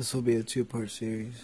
This will be a two part series.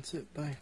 That's it. Bye.